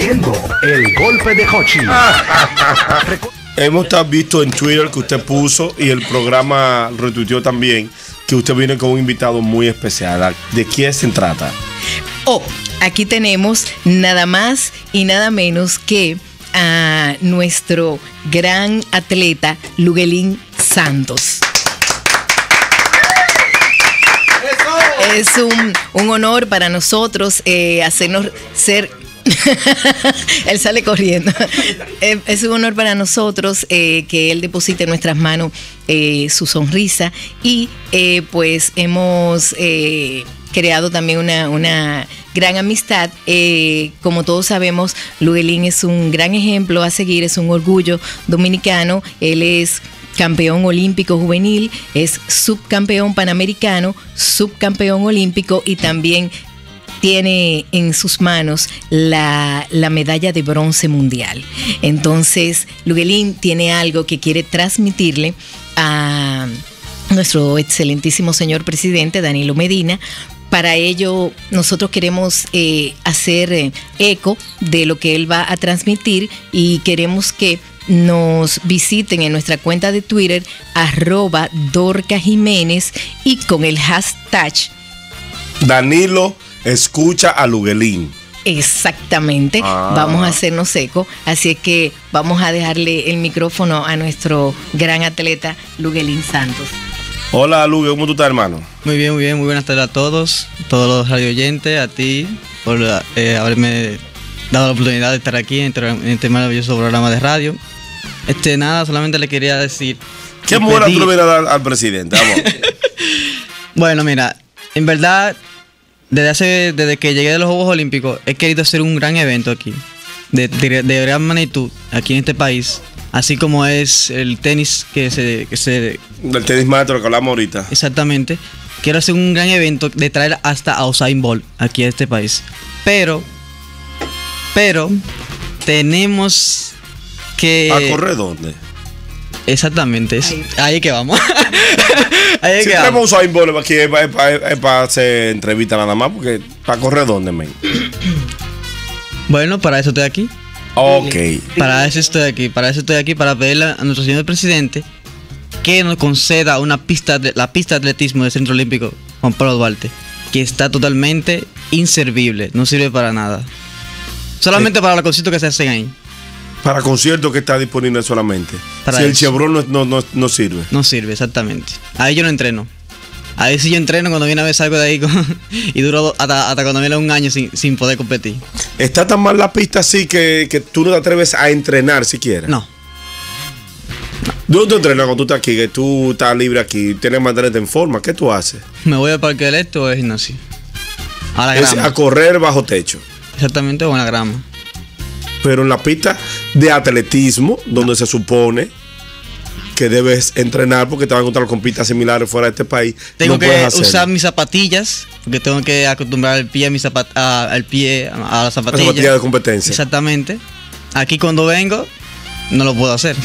El golpe de Hochi. Hemos visto en Twitter que usted puso y el programa retuiteó también que usted viene con un invitado muy especial. ¿De quién se trata? Oh, aquí tenemos nada más y nada menos que a nuestro gran atleta Luguelín Santos. Es un, un honor para nosotros eh, hacernos ser él sale corriendo. Eh, es un honor para nosotros eh, que él deposite en nuestras manos eh, su sonrisa y pues hemos creado también una, una gran amistad. como todos sabemos, Luguelín es un gran ejemplo a seguir, es un orgullo dominicano. Él es campeón olímpico juvenil, es subcampeón panamericano, subcampeón olímpico y también tiene en sus manos la, medalla de bronce mundial. Entonces, Luguelín tiene algo que quiere transmitirle a nuestro excelentísimo señor presidente, Danilo Medina, para ello, nosotros queremos eh, hacer eh, eco de lo que él va a transmitir y queremos que nos visiten en nuestra cuenta de Twitter, arroba Dorca Jiménez y con el hashtag Danilo escucha a Luguelín. Exactamente, ah. vamos a hacernos eco, así que vamos a dejarle el micrófono a nuestro gran atleta Luguelín Santos. Hola Lugue, ¿cómo tú estás hermano? Muy bien, muy bien, muy buenas tardes a todos, todos los radio oyentes, a ti por eh, haberme dado la oportunidad de estar aquí en este maravilloso programa de radio. Este, nada, solamente le quería decir... ¿Qué muera tú le vienes a dar al presidente? Vamos. bueno, mira, en verdad desde hace, desde que llegué de los Juegos Olímpicos, he querido hacer un gran evento aquí, de, gran magnitud, aquí en este país. Así como es el tenis que se, que se. Del tenis maestro que hablamos ahorita. Exactamente. Quiero hacer un gran evento de traer hasta a Usain Bolt aquí a este país. Pero. Pero. Tenemos que. ¿A correr dónde? Exactamente, ahí. que vamos. ahí si que vamos. a Bolt aquí es para hacer entrevista nada más, porque para correr dónde, men. Bueno, para eso estoy aquí. Ok. Para eso estoy aquí, para eso estoy aquí, para pedirle a nuestro señor presidente que nos conceda una pista, de, la pista de atletismo del Centro Olímpico Juan Pablo Duarte, que está totalmente inservible, no sirve para nada. Solamente eh. para los conciertos que se hacen ahí. Para conciertos que está disponible solamente. si el Chevron no, sirve. No sirve, exactamente. Ahí yo no entreno. Ahí sí yo entreno cuando viene a ver algo de ahí y duro hasta, cuando viene un año sin, poder competir. ¿Está tan mal la pista así que, tú no te atreves a entrenar siquiera? No. ¿Dónde tú entrenas cuando tú estás aquí? Que tú estás libre aquí, tienes que mantenerte en forma. ¿Qué tú haces? Me voy al parque electo o al gimnasio. A la grama. a correr bajo techo. Exactamente, o en la grama pero en la pista de atletismo, donde se supone que debes entrenar porque te van a encontrar con pistas similares fuera de este país. Tengo que usar mis zapatillas, porque tengo que acostumbrar el pie a, mi zapat al pie a las zapatillas. zapatillas de competencia. Exactamente. Aquí cuando vengo, no lo puedo hacer.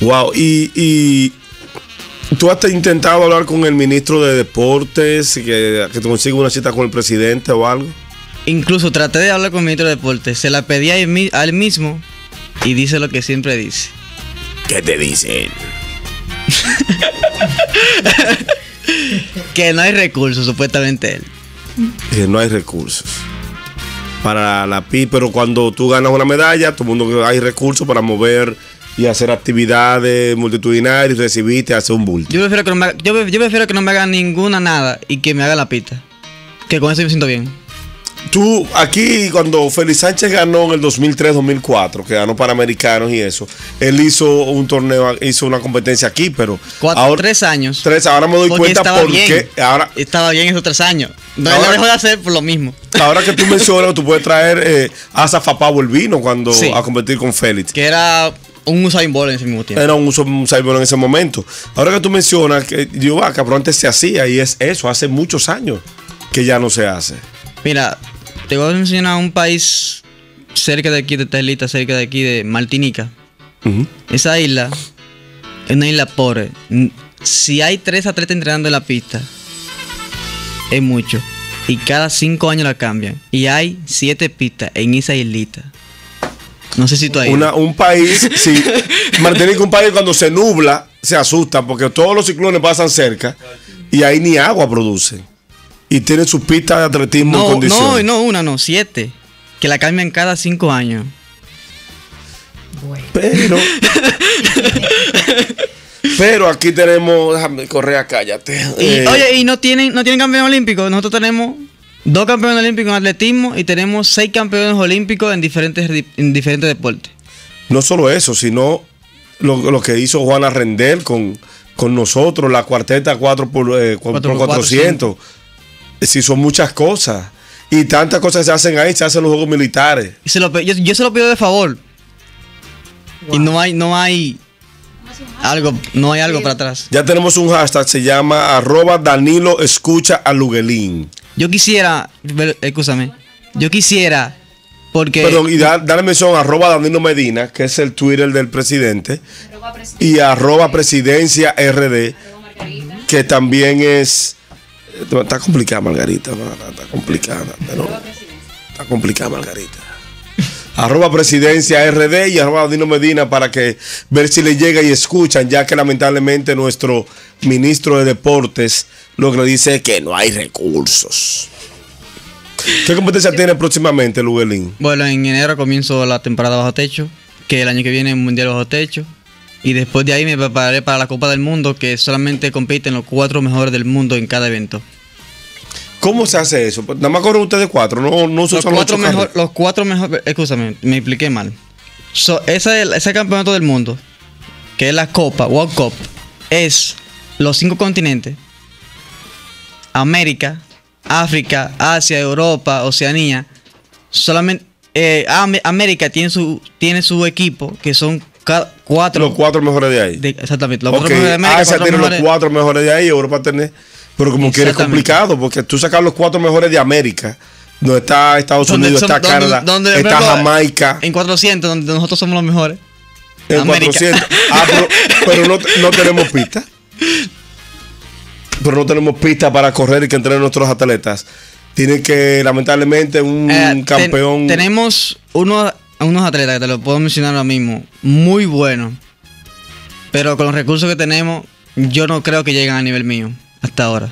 Wow, y, y tú has intentado hablar con el ministro de Deportes, que, que te consiga una cita con el presidente o algo. Incluso traté de hablar con el ministro de Deportes, se la pedí a él mismo y dice lo que siempre dice. ¿Qué te dice que no hay recursos, supuestamente él. Que no hay recursos. Para la PI, pero cuando tú ganas una medalla, todo el mundo hay recursos para mover y hacer actividades multitudinarias y recibirte, hacer un bulto. Yo prefiero, que no me, yo, yo prefiero que no me hagan ninguna nada y que me haga la pista. Que con eso me siento bien. Tú, aquí, cuando Félix Sánchez ganó en el 2003-2004, que ganó Panamericanos y eso, él hizo un torneo, hizo una competencia aquí, pero. Cuatro, tres años. Tres, ahora me doy cuenta porque. Ahora, estaba bien esos tres años. No ahora, dejó de hacer por lo mismo. Ahora que tú mencionas, tú puedes traer eh, a Zafapavo el vino cuando a competir con Félix. Que era un Usain Bolt en ese mismo tiempo. Era un Usain Bolt en ese momento. Ahora que tú mencionas que yo, va, pero antes se hacía y es eso, hace muchos años que ya no se hace. Mira, te voy a mencionar un país cerca de aquí, de Telita, cerca de aquí, de Martinica. Esa isla es una isla pobre. Si hay tres atletas entrenando en la pista, es mucho. y cada cinco años la cambian. Y hay siete pistas en esa islita. No sé si tú ahí. Una, un país, sí. Martinica, un país cuando se nubla, se asusta porque todos los ciclones pasan cerca y ahí ni agua producen. Y tienen sus pistas de atletismo en No, condiciones. no, no, una, no, siete. Que la cambian cada cinco años. Pero. pero aquí tenemos. Déjame correr, cállate. Y, Eh, oye, y no tienen, no tienen campeón olímpico. Nosotros tenemos dos campeones olímpicos en atletismo y tenemos seis campeones olímpicos en diferentes, di- en diferentes deportes. No solo eso, sino lo, lo que hizo Juana Rendel con, con nosotros, la cuarteta 4 por, eh, cu- Cuatro por por 400. Sí, son muchas cosas. Y tantas cosas se hacen ahí, se hacen los juegos militares. Y se lo pe- yo, yo se lo pido de favor. Y no hay, no hay algo, no hay algo para atrás. Ya tenemos un hashtag, se llama arroba Danilo escucha a Luguelín. Yo quisiera, escúchame, yo quisiera, porque Perdón, y da- dale mención arroba Danilo Medina, que es el Twitter del presidente, y arroba presidencia RD, que también es... Está complicada Margarita, está complicada, pero está complicada Margarita. Arroba presidencia RD y arroba Danilo Medina para que ver si le llega y escuchan, ya que lamentablemente nuestro ministro de deportes lo que le dice es que no hay recursos. ¿Qué competencia tiene próximamente, Luguelín? bueno, en enero comienzo la temporada bajo techo, que el año que viene es mundial bajo techo. Y después de ahí me prepararé para la Copa del Mundo, que solamente compiten los cuatro mejores del mundo en cada evento. ¿Cómo se hace eso? Nada más corren ustedes cuatro, no, no se Los usan cuatro, mejor, carros. los cuatro mejores, escúchame, me expliqué mal. So, ese, ese campeonato del mundo, que es la Copa, World Cup, es los cinco continentes, América, África, Asia, Europa, Oceanía, solamente eh, Am- América tiene su, tiene su equipo, que son cuatro. Los cuatro mejores de ahí. de- exactamente, los cuatro mejores de América, Asia cuatro tiene los cuatro mejores de ahí, Europa tiene. Pero como quiere es complicado, porque tú sacas los cuatro mejores de América, donde está Estados donde Unidos, son- está donde- Canadá, donde, está ejemplo, Jamaica, En 400, donde nosotros somos los mejores. en América. 400. Ah, pero, pero no, no tenemos pista. Pero no tenemos pista para correr y que entrenen nuestros atletas. Tienen que, lamentablemente, un Eh, ten- campeón. tenemos unos, unos atletas que te lo puedo mencionar ahora mismo, muy buenos. Pero con los recursos que tenemos, yo no creo que lleguen a nivel mío hasta ahora.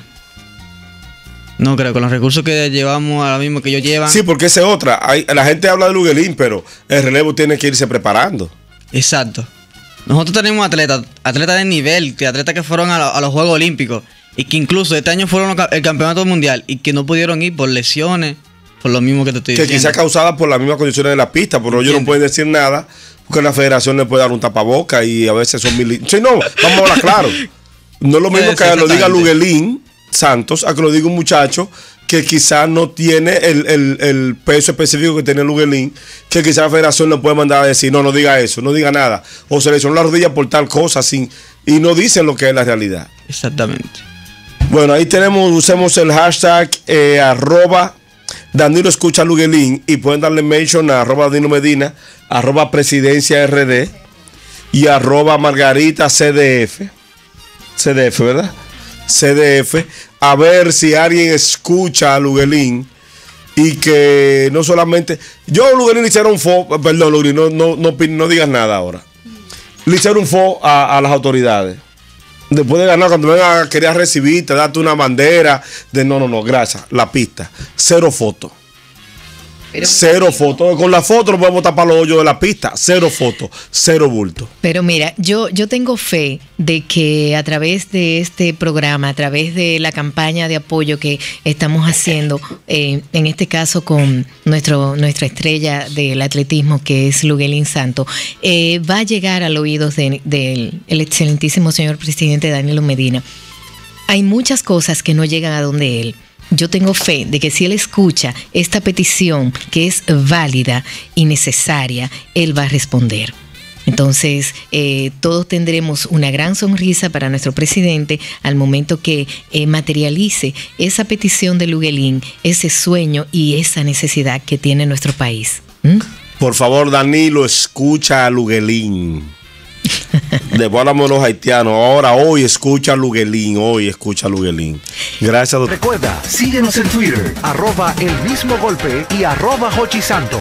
No creo, con los recursos que llevamos ahora mismo, que ellos llevan. Sí, porque esa es otra. Hay, la gente habla de Luguelín, pero el relevo tiene que irse preparando. Exacto. Nosotros tenemos atletas, atletas de nivel, que atletas que fueron a, lo- a los Juegos Olímpicos y que incluso este año fueron el campeonato mundial y que no pudieron ir por lesiones, por lo mismo que te estoy que diciendo. quizá causada por las mismas condiciones de la pista, pero ellos no pueden decir nada porque la federación le puede dar un tapaboca y a veces son mil. Sí, no, vamos a hablar claro. No es lo mismo que lo diga. Luguelín Santos a que lo diga un muchacho que quizás no tiene el, el- el peso específico que tiene Luguelín, que quizás la federación le puede mandar a decir, no, no diga eso, no diga nada, o se lesionó la rodilla por tal cosa, sin, y no dicen lo que es la realidad. Exactamente. Bueno, ahí tenemos, usemos el hashtag eh, arroba Danilo escucha Luguelín y pueden darle mention a arroba Danilo Medina, arroba presidencia RD y arroba Margarita CDF. CDF, ¿verdad? CDF. A ver si alguien escucha a Luguelín y que no solamente. Yo, Luguelín, le hicieron un fo. Perdón, Luguelín, no, no, no, no digas nada ahora. Le hicieron un fo a, a las autoridades. Después de ganar, cuando venga a querer recibirte, darte una bandera, de no, no, no, gracias, la pista. Cero fotos. Pero- Cero fotos. Con la foto no podemos tapar los hoyos de la pista. Cero fotos. Cero bulto. Pero mira, yo, yo tengo fe de que a través de este programa, a través de la campaña de apoyo que estamos haciendo, eh, en este caso con nuestro, nuestra estrella del atletismo, que es Luguelín Santo, eh, va a llegar al oído del del- el excelentísimo señor presidente Danilo Medina. Hay muchas cosas que no llegan a donde él. Yo tengo fe de que si él escucha esta petición que es válida y necesaria, él va a responder. Entonces, eh, todos tendremos una gran sonrisa para nuestro presidente al momento que eh, materialice esa petición de Luguelín, ese sueño y esa necesidad que tiene nuestro país. ¿Mm? Por favor, Danilo, escucha a Luguelín. Después hablamos de los haitianos. Ahora, hoy escucha Luguelín. Hoy escucha Luguelín. Gracias, doctor. Recuerda, síguenos en Twitter, arroba el mismo golpe y arroba Hochi Santos.